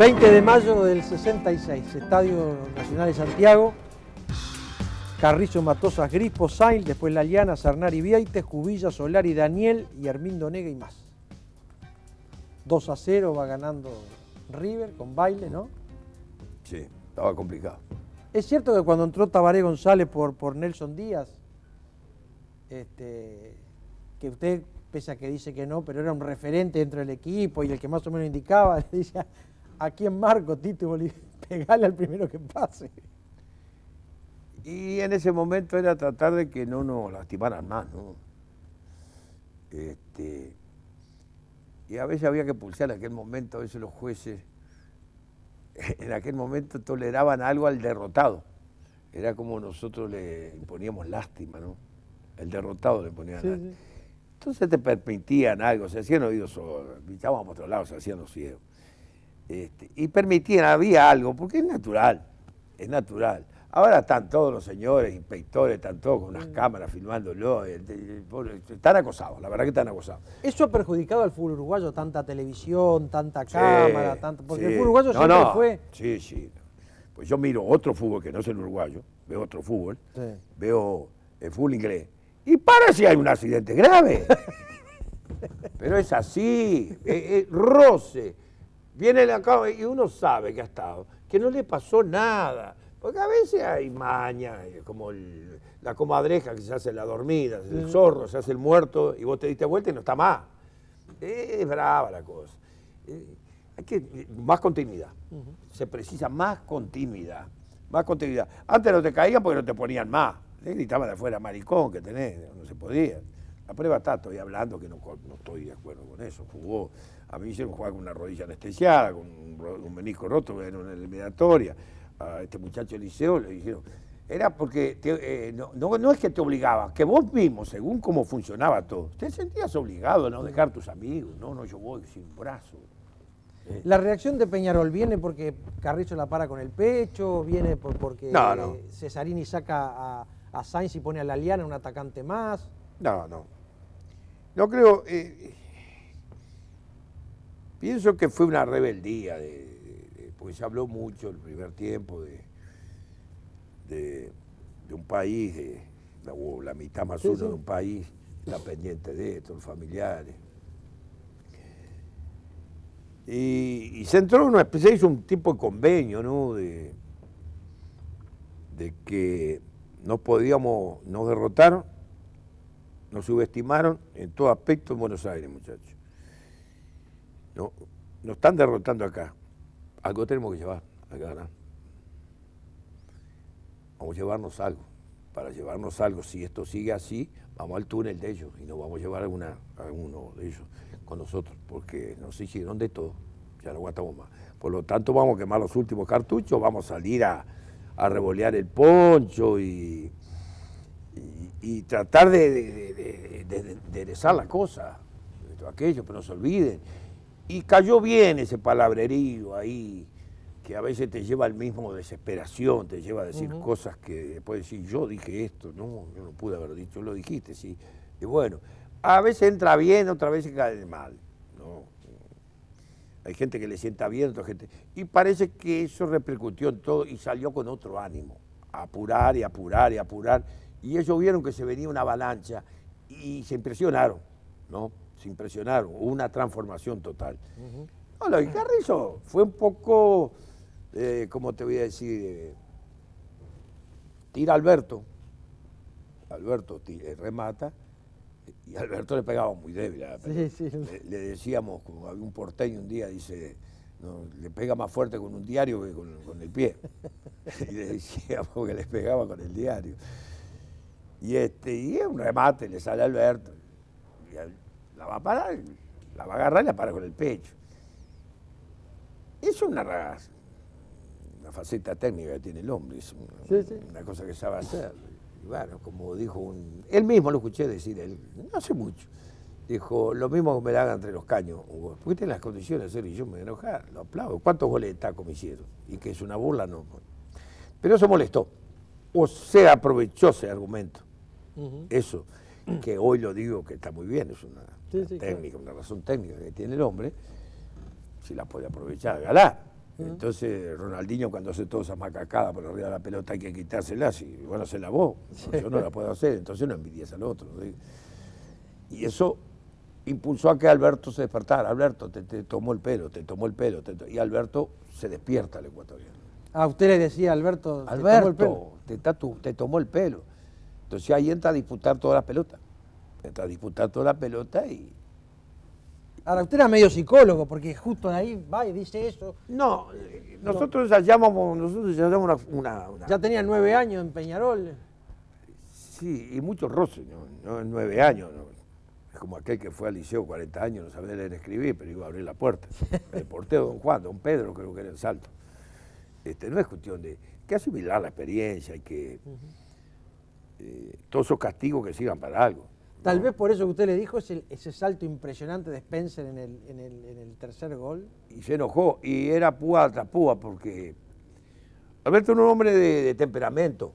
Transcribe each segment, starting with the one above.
20 de mayo del 66, Estadio Nacional de Santiago. Carrizo, Matosas, Grispo, Sainz, después La Liana, Cernari, Vieites, Jubilla, Solari, Daniel y Hermindo Nega y más. 2 a 0 va ganando River con baile, ¿no? Sí, estaba complicado. Es cierto que cuando entró Tabaré González por, por Nelson Díaz, este, que usted, pese a que dice que no, pero era un referente dentro del equipo y el que más o menos indicaba, decía, ¿a quién marco, Tito Bolívar? Pegale al primero que pase. Y en ese momento era tratar de que no nos lastimaran más, ¿no? Este, y a veces había que pulsar en aquel momento, a veces los jueces en aquel momento toleraban algo al derrotado. Era como nosotros le imponíamos lástima, ¿no? El derrotado le ponía lástima. Entonces te permitían algo, se hacían oídos sordos, a otro lado, se hacían los ciegos. Este, y permitían, había algo, porque es natural, es natural. Ahora están todos los señores, inspectores, están todos con unas cámaras filmándolo, eh, están acosados, la verdad que están acosados. ¿Eso ha perjudicado al fútbol uruguayo? Tanta televisión, tanta cámara, tanta... porque el fútbol uruguayo siempre fue... Sí, sí. Pues yo miro otro fútbol que no es el uruguayo, veo otro fútbol, veo el fútbol inglés, y para si hay un accidente grave. Pero es así, es, roce. Viene la cama y uno sabe que ha estado, que no le pasó nada porque a veces hay maña, como la comadreja que se hace la dormida, el zorro se hace el muerto y vos te diste vuelta y no está más. Es brava la cosa. Eh, hay que más continuidad. Se precisa más continuidad. Más continuidad. Antes no te caían porque no te ponían más. Le gritaban de afuera, maricón, que tenés, no se podía. La prueba está, estoy hablando que no, estoy de acuerdo con eso. Jugó, a mí hicieron jugar con una rodilla anestesiada, con un, un menisco roto en una eliminatoria a este muchacho Eliseo, le dijeron, era porque eh, no, no, es que te obligaba, que vos mismo, según cómo funcionaba todo, te sentías obligado a no dejar tus amigos, no, no, yo voy sin brazo. Eh. La reacción de Peñarol viene porque Carrizo la para con el pecho, viene por, porque Cesarini saca a, Sainz y pone a la Liana un atacante más. No, no. No creo. Pienso que fue una rebeldía de, porque se habló mucho el primer tiempo de, de, un país, de, la, mitad más uno de un país, la pendiente de esto, los familiares. Y, se entró en una especie, hizo un tipo de convenio, ¿no? De, de que no podíamos, nos derrotaron, nos subestimaron en todo aspecto en Buenos Aires, muchachos. No, nos están derrotando acá algo tenemos que llevar a ganar. Vamos a llevarnos algo. Para llevarnos algo, si esto sigue así, vamos al túnel de ellos y nos vamos a llevar a, alguno de ellos con nosotros, porque nos hicieron de todo, ya no aguantamos más. Por lo tanto, vamos a quemar los últimos cartuchos, vamos a salir a, a revolear el poncho y, y, tratar de, de, de, la cosa, aquello, pero no se olviden y cayó bien ese palabrerío ahí, que a veces te lleva al mismo desesperación, te lleva a decir cosas que después decir, yo dije esto, no, yo no pude haber dicho, lo dijiste, sí. Y bueno, a veces entra bien, otra vez cae mal. ¿no? Hay gente que le sienta bien, otra gente. Y parece que eso repercutió en todo y salió con otro ánimo. apurar y apurar y apurar. Y ellos vieron que se venía una avalancha y se impresionaron, ¿no? Se impresionaron, una transformación total. no, lo Carrizo fue un poco, eh, ¿cómo te voy a decir? Eh, tira Alberto, Alberto eh, remata, y Alberto le pegaba muy débil. Le, decíamos, como había un porteño un día, dice, le pega más fuerte con un diario que con, el pie. y le decíamos que le pegaba con el diario. Y este, y un remate, le sale a Alberto. Y la va a parar, la va a agarrar y la para con el pecho. Es una, una faceta técnica que tiene el hombre, es una, cosa que sabe hacer. Y bueno, como dijo un. Él mismo lo escuché decir, él, no hace mucho. Dijo, lo mismo que me hagan entre los caños, Hugo. Porque tiene las condiciones de ser y yo me voy a enojar, lo aplaudo. ¿Cuántos goles de taco me hicieron? Y que es una burla, no. Pero eso molestó. O se aprovechó ese argumento. Eso, que hoy lo digo que está muy bien, es una técnica, una razón técnica que tiene el hombre, si la puede aprovechar, galá. Entonces Ronaldinho cuando hace toda esa macacada por arriba de la pelota hay que quitársela, y bueno, se lavó, yo no la puedo hacer, entonces no envidies al otro. Y eso impulsó a que Alberto se despertara. Alberto, te, tomó el pelo, te tomó el pelo. y Alberto se despierta al ecuatoriano. Ah, usted le decía, Alberto, Alberto, te tomó el pelo. Te, tomó el pelo. Entonces ahí entra a disputar toda la pelota. Entra a disputar toda la pelota y, Ahora, usted era medio psicólogo, porque justo ahí va y dice eso. No, nosotros ensayábamos, nosotros ensayábamos una, Ya tenía nueve años en Peñarol. Sí, y muchos roces, ¿no? nueve años, Es como aquel que fue al liceo 40 años, no sabía leer escribir, pero iba a abrir la puerta. El portero Don Juan, Don Pedro creo que era el salto. Este, no es cuestión de que asimilar la experiencia y que eh, todos esos castigos que sigan para algo. Tal vez por eso que usted le dijo ese, ese salto impresionante de Spencer en el, en, el, en el, tercer gol. Y se enojó, y era púa tras púa, porque Alberto era un hombre de, temperamento,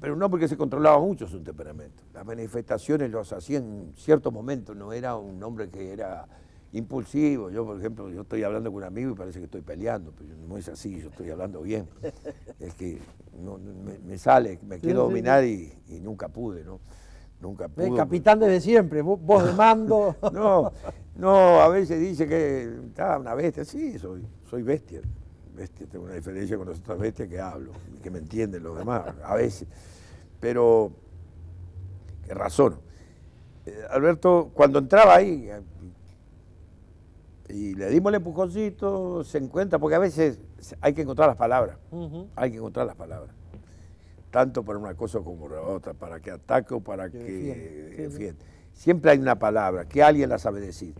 pero un hombre que se controlaba mucho su temperamento. Las manifestaciones los hacía en ciertos momentos, no era un hombre que era impulsivo. Yo, por ejemplo, yo estoy hablando con un amigo y parece que estoy peleando, pero no es así, yo estoy hablando bien. es que me, sale, me quiero dominar Y, y nunca pude, ¿no? Nunca pudo. El capitán desde siempre, vos de mando. no, no, a veces dice que está una bestia. Sí, soy, soy bestia. Bestia, tengo una diferencia con las otras bestias que hablo, que me entienden los demás, a veces. Pero, qué razón. Eh, Alberto, cuando entraba ahí, y le dimos el empujoncito, se encuentra, porque a veces hay que encontrar las palabras. Hay que encontrar las palabras tanto para una cosa como para otra, para que ataque o para que, defienda. Siempre hay una palabra que alguien la sabe decir.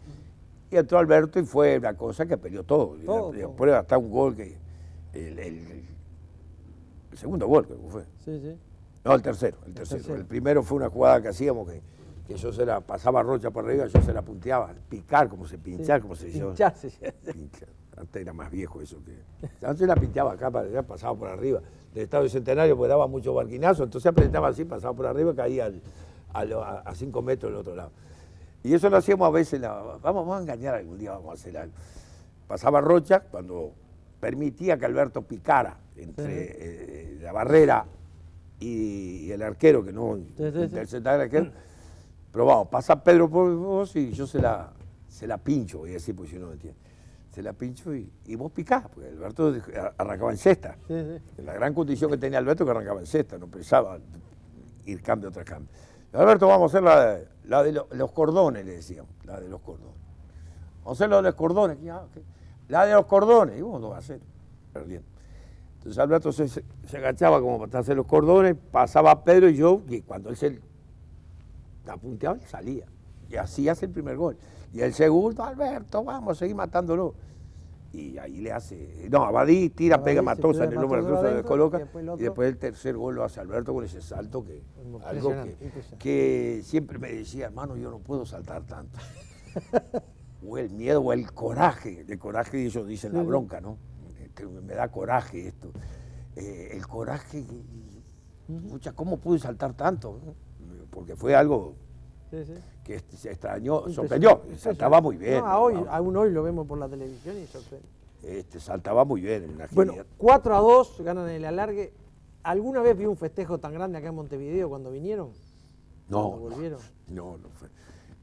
Y entró Alberto y fue una cosa que peleó todo. Después hasta un gol que. El, segundo gol que fue. Sí, sí. No, el tercero, el tercero. El, primero fue una jugada que hacíamos que, que yo se la pasaba rocha por arriba, yo se la punteaba, picar, como se pinchar, como se dice. Pinchar, Antes era más viejo eso que. Antes la pinteaba acá, pasaba por arriba del Estado Bicentenario, porque daba mucho barquinazo, entonces apretaba así, pasaba por arriba y caía a, cinco metros del otro lado. Y eso lo hacíamos a veces, vamos, vamos a engañar algún día, vamos a hacer algo. Pasaba Rocha cuando permitía que Alberto picara entre eh, la barrera y, el arquero, que no interceptaba el arquero. Pero vamos, pasa Pedro por vos y yo se la, se la pincho, voy a decir, porque si no me entiende se la pincho y, vos picás, porque Alberto arrancaba en cesta. La gran condición que tenía Alberto que arrancaba en cesta, no pensaba ir cambio tras cambio. Alberto, vamos a hacer la, de, los cordones, le decíamos, la de los cordones. Vamos a hacer la de los cordones. La de los cordones, y vos no vas a hacer, perdiendo. Entonces Alberto se, agachaba como para hacer los cordones, pasaba Pedro y yo, y cuando él se apunteaba, salía. Y así hace el primer gol. Y el segundo, Alberto, vamos a seguir matándolo. Y ahí le hace. No, Abadí tira, pega Matosa en el número de se descoloca. Y después, el tercer gol lo hace Alberto con ese salto que. Algo que, siempre me decía, hermano, yo no puedo saltar tanto. o el miedo o el coraje. El coraje, ellos dicen la bronca, ¿no? me da coraje esto. Eh, el coraje. ¿cómo pude saltar tanto? Porque fue algo que se extrañó, sorprendió, saltaba muy bien. aún hoy lo vemos por la televisión y sorprende. Este, saltaba muy bien en la Bueno, 4 a 2 ganan el alargue. ¿Alguna vez vio un festejo tan grande acá en Montevideo cuando vinieron? No. volvieron? No, no fue.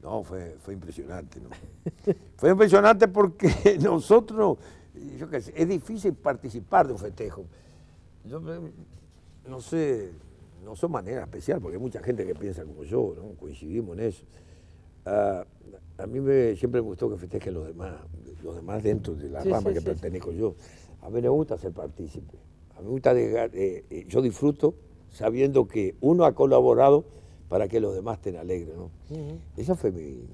No, fue, fue impresionante. ¿no? fue impresionante porque nosotros, yo qué sé, es difícil participar de un festejo. Yo no sé, no son manera especial, porque hay mucha gente que piensa como yo, ¿no? coincidimos en eso. Ah, a mí me, siempre me gustó que festejen los demás, los demás dentro de la rama que pertenezco yo. A mí me gusta ser partícipe. A mí me gusta dejar, eh, eh, yo disfruto sabiendo que uno ha colaborado para que los demás estén alegres. ¿no? Esa fue mi,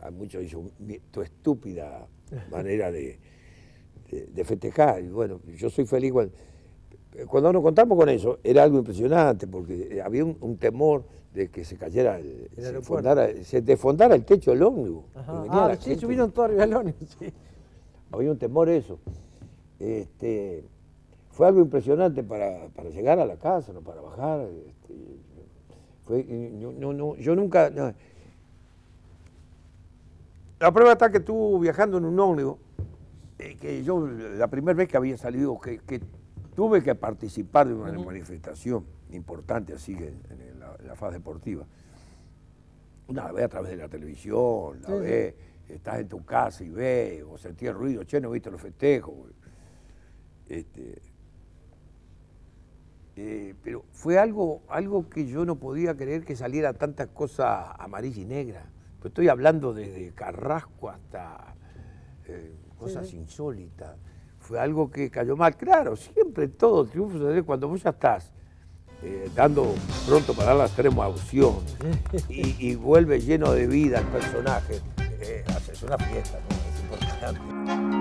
a muchos dicen, tu estúpida manera de, de, festejar. Y bueno, yo soy feliz cuando cuando nos contamos con eso, era algo impresionante, porque había un, temor de que se cayera, el, se, desfondara el techo del ómnibus. Ah, sí, subieron todo arriba del ómnibus, sí. Había un temor eso. Este, fue algo impresionante para, llegar a la casa, no para bajar. Este, fue, yo nunca... la prueba está que estuvo viajando en un ómnibus eh, que yo la primera vez que había salido, que, tuve que participar de una manifestación importante así que en, la, fase deportiva. Una la ve a través de la televisión, la ve, estás en tu casa y ve, o sentís ruido, che, no viste los festejos. Este, eh, pero fue algo, algo que yo no podía creer que saliera tantas cosas amarillas y negras. estoy hablando desde Carrasco hasta eh, cosas insólitas. Fue algo que cayó mal. Claro, siempre todo triunfo cuando vos ya estás eh, dando pronto para dar la extrema opción y, vuelve lleno de vida el personaje. es una fiesta, ¿no? Es importante.